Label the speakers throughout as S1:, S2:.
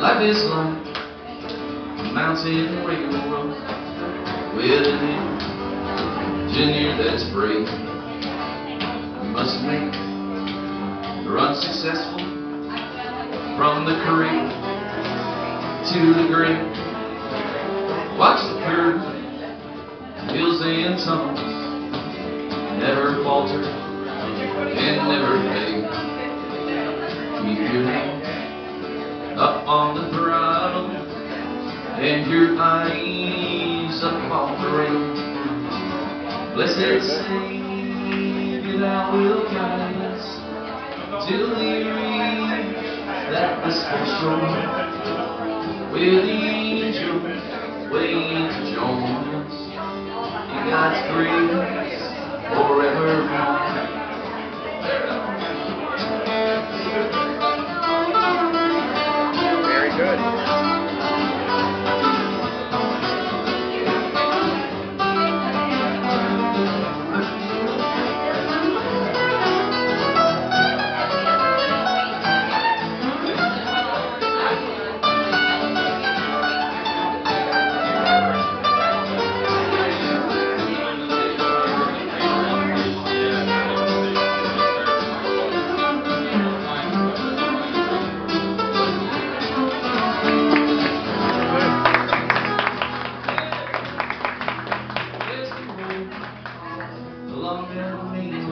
S1: Life is a mountain railroad with an engineer that's brave. You must make the run successful from the cradle to the grave. Watch on the throttle and your eyes up on the rail. Blessed Savior, thou wilt guide us till we reach that blissful shore where the angels wait to join us in God's grace
S2: Very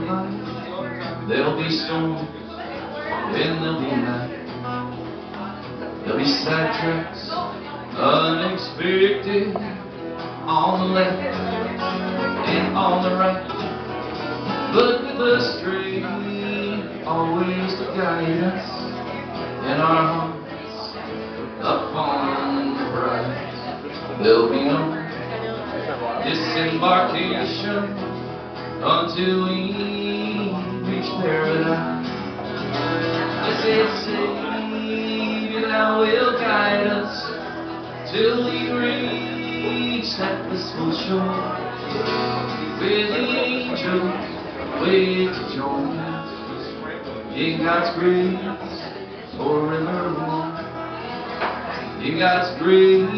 S1: line, there'll be storm, there'll be night. There'll be sidetracks, unexpected, on the left and on the right. But a straight, always to guide us, and our hearts up on the prize. There'll be no disembarkation until we reach paradise. Blessed Savior, thou wilt guide us till we reach that blissful shore the angels wait to join us in God's grace forevermore. In God's grace